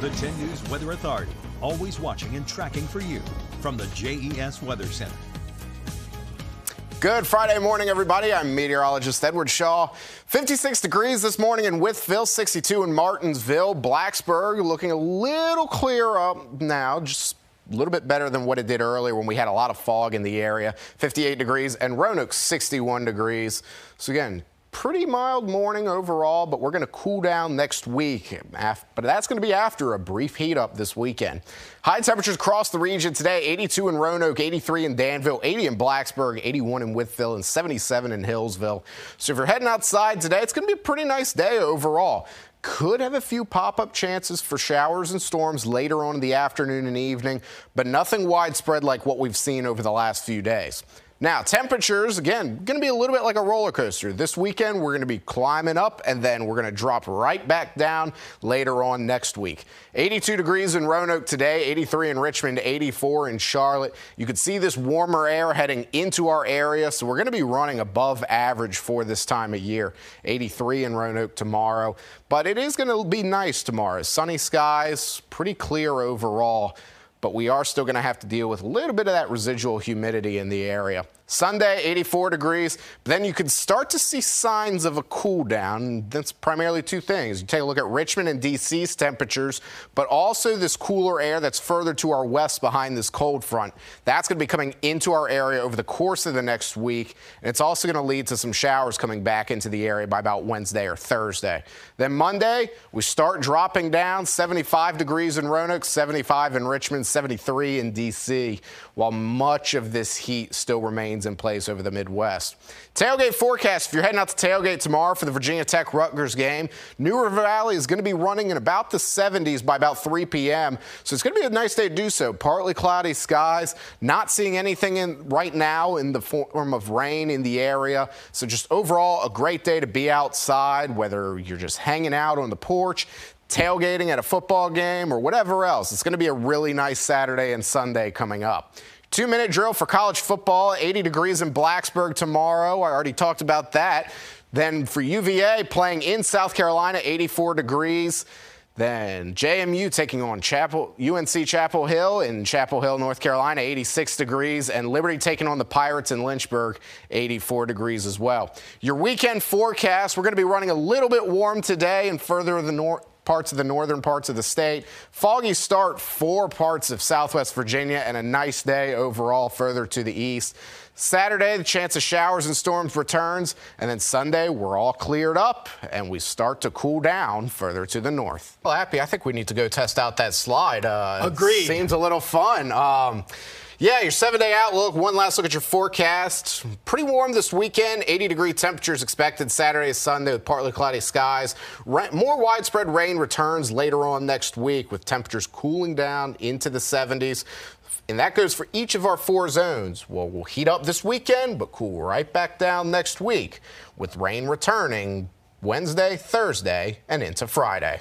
The 10 News Weather Authority, always watching and tracking for you from the JES Weather Center. Good Friday morning, everybody. I'm meteorologist Edward Shaw. 56 degrees this morning in Wytheville, 62 in Martinsville. Blacksburg looking a little clearer up now, just a little bit better than what it did earlier when we had a lot of fog in the area. 58 degrees and Roanoke 61 degrees. So again, pretty mild morning overall, but we're going to cool down next week. But that's going to be after a brief heat up this weekend. High temperatures across the region today 82 in Roanoke, 83 in Danville, 80 in Blacksburg, 81 in Wytheville, and 77 in Hillsville. So if you're heading outside today, it's going to be a pretty nice day overall. Could have a few pop up chances for showers and storms later on in the afternoon and evening, but nothing widespread like what we've seen over the last few days. Now, temperatures, again, going to be a little bit like a roller coaster. This weekend, we're going to be climbing up and then we're going to drop right back down later on next week. 82 degrees in Roanoke today, 83 in Richmond, 84 in Charlotte. You can see this warmer air heading into our area, so we're going to be running above average for this time of year. 83 in Roanoke tomorrow, but it is going to be nice tomorrow. Sunny skies, pretty clear overall but we are still going to have to deal with a little bit of that residual humidity in the area. Sunday, 84 degrees. Then you could start to see signs of a cool down. That's primarily two things. You take a look at Richmond and DC's temperatures, but also this cooler air that's further to our west behind this cold front. That's going to be coming into our area over the course of the next week. And it's also going to lead to some showers coming back into the area by about Wednesday or Thursday. Then Monday, we start dropping down 75 degrees in Roanoke, 75 in Richmond, 73 in DC, while much of this heat still in place over the Midwest. Tailgate forecast if you're heading out to tailgate tomorrow for the Virginia Tech Rutgers game, New River Valley is going to be running in about the 70s by about 3 p.m. So it's going to be a nice day to do so. Partly cloudy skies, not seeing anything in right now in the form of rain in the area. So just overall a great day to be outside, whether you're just hanging out on the porch, tailgating at a football game or whatever else. It's going to be a really nice Saturday and Sunday coming up. Two minute drill for college football, 80 degrees in Blacksburg tomorrow. I already talked about that. Then for UVA playing in South Carolina, 84 degrees. Then JMU taking on Chapel, UNC Chapel Hill in Chapel Hill, North Carolina, 86 degrees, and Liberty taking on the Pirates in Lynchburg, 84 degrees as well. Your weekend forecast, we're going to be running a little bit warm today and further the north parts of the northern parts of the state. Foggy start for parts of southwest Virginia and a nice day overall further to the east. Saturday, the chance of showers and storms returns, and then Sunday, we're all cleared up and we start to cool down further to the north. Well, Happy, I think we need to go test out that slide. Uh, Agreed. Seems a little fun. Um, yeah, your seven day outlook. One last look at your forecast. Pretty warm this weekend. 80 degree temperatures expected Saturday and Sunday with partly cloudy skies. More widespread rain returns later on next week with temperatures cooling down into the 70s. And that goes for each of our four zones. Well, we'll heat up this weekend, but cool right back down next week with rain returning Wednesday, Thursday, and into Friday.